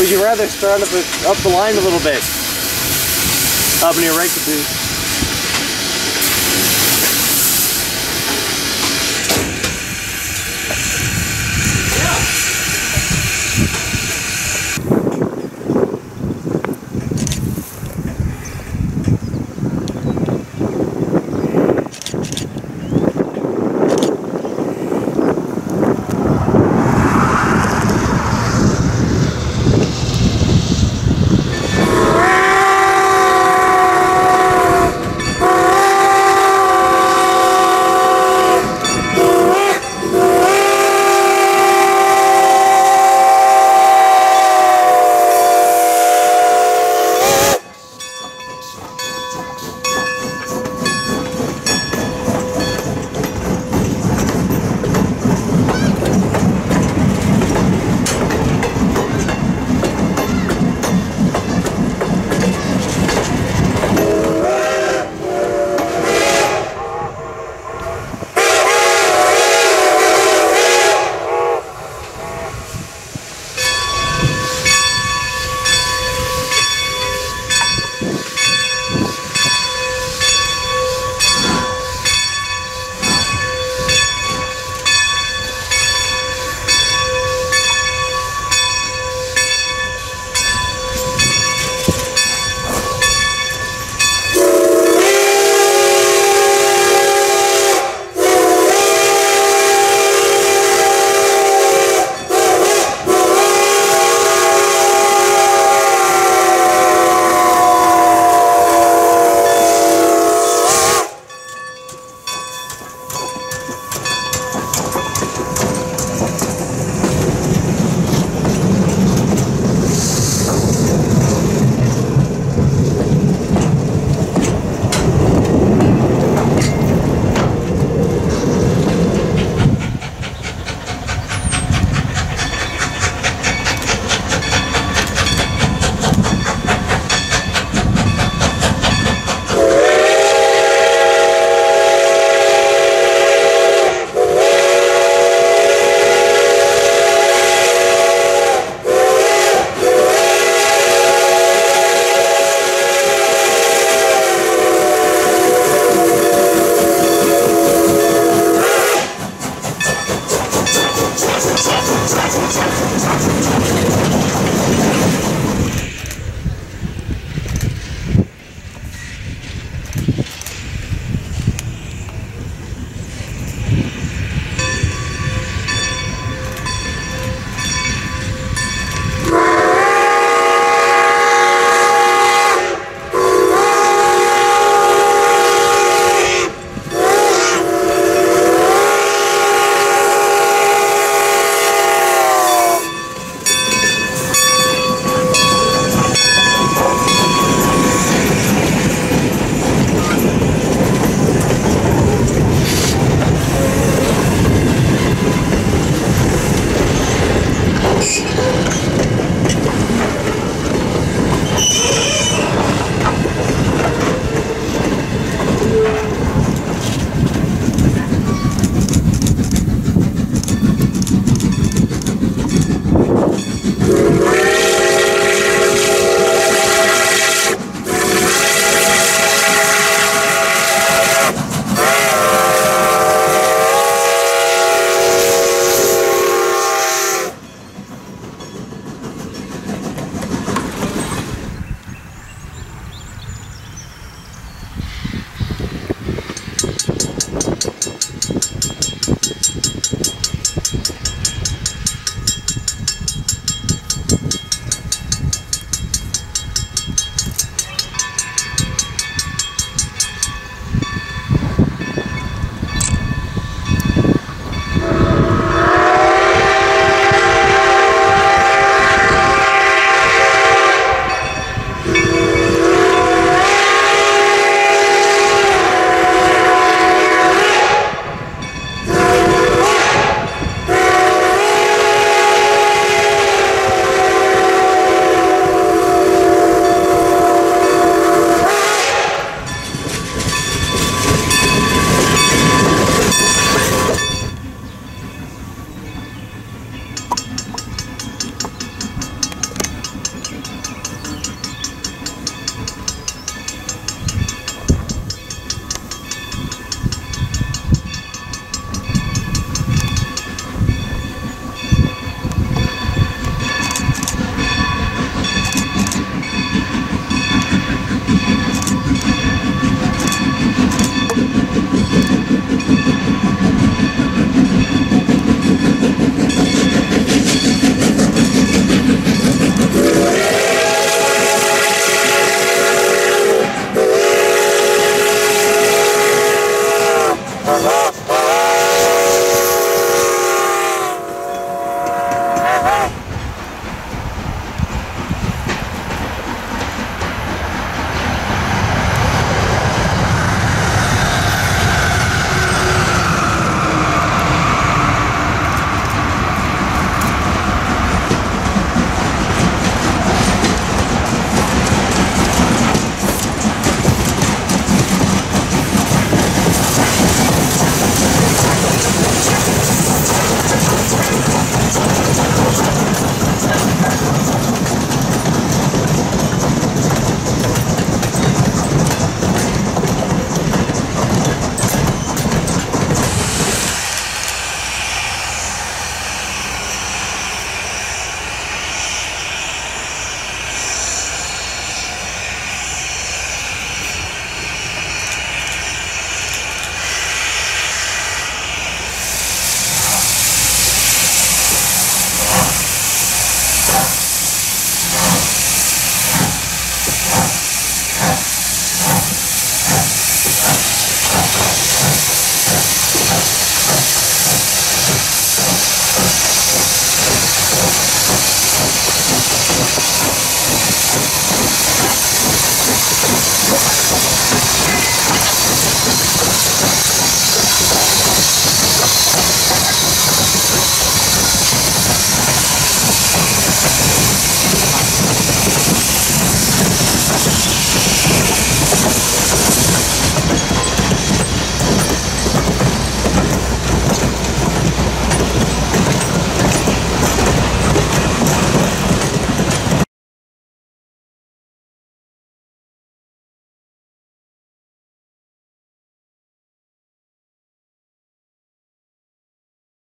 Would you rather start up, up the line a little bit? Up near right to boost.